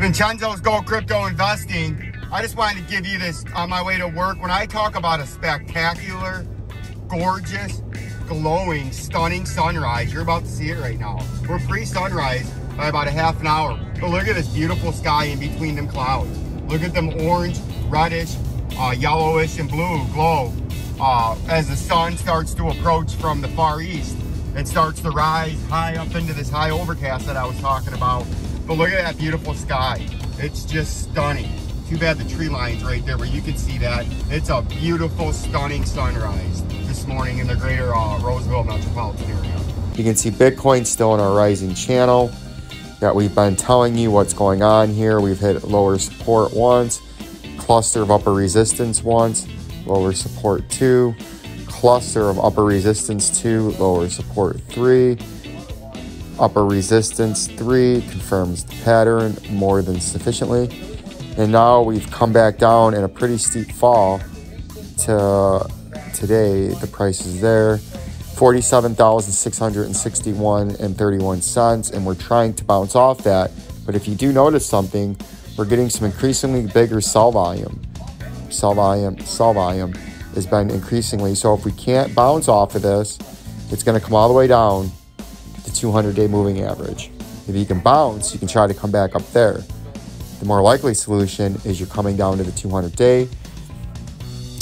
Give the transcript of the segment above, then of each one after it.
Vincenzo's Gold Crypto Investing. I just wanted to give you this on my way to work. When I talk about a spectacular, gorgeous, glowing, stunning sunrise, you're about to see it right now. We're pre-sunrise by about a half an hour. But look at this beautiful sky in between them clouds. Look at them orange, reddish, uh, yellowish, and blue glow uh, as the sun starts to approach from the far east and starts to rise high up into this high overcast that I was talking about. But look at that beautiful sky. It's just stunning. Too bad the tree line's right there, but you can see that. It's a beautiful, stunning sunrise this morning in the greater uh, Roseville metropolitan area. You can see Bitcoin still in our rising channel that we've been telling you what's going on here. We've hit lower support once, cluster of upper resistance once, lower support two, cluster of upper resistance two, lower support three, upper resistance 3 confirms the pattern more than sufficiently. And now we've come back down in a pretty steep fall to today. The price is there. 47,661 and 31 cents and we're trying to bounce off that. But if you do notice something, we're getting some increasingly bigger sell volume. Sell volume, sell volume has been increasingly. So if we can't bounce off of this, it's going to come all the way down 200 day moving average. If you can bounce, you can try to come back up there. The more likely solution is you're coming down to the 200 day.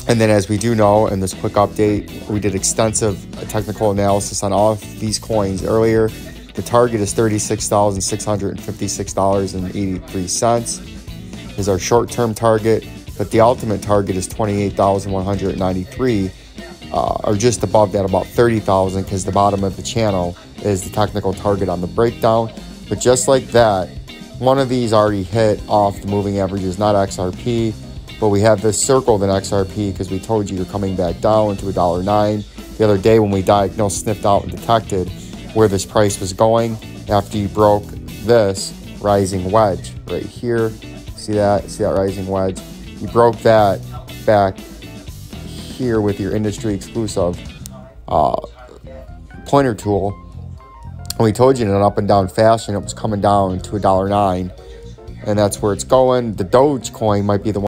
And then, as we do know in this quick update, we did extensive technical analysis on all of these coins earlier. The target is $36,656.83 is our short-term target, but the ultimate target is 28,193 uh, or just above that, about 30,000, because the bottom of the channel is the technical target on the breakdown. But just like that, one of these already hit off the moving averages, not XRP, but we have this circled in XRP because we told you you're coming back down to a dollar nine. The other day when we diagnosed, sniffed out, and detected where this price was going after you broke this rising wedge right here. See that? See that rising wedge? You broke that back here with your industry exclusive uh, pointer tool. And we told you in an up and down fashion it was coming down to a dollar nine, and that's where it's going. The Doge coin might be the one.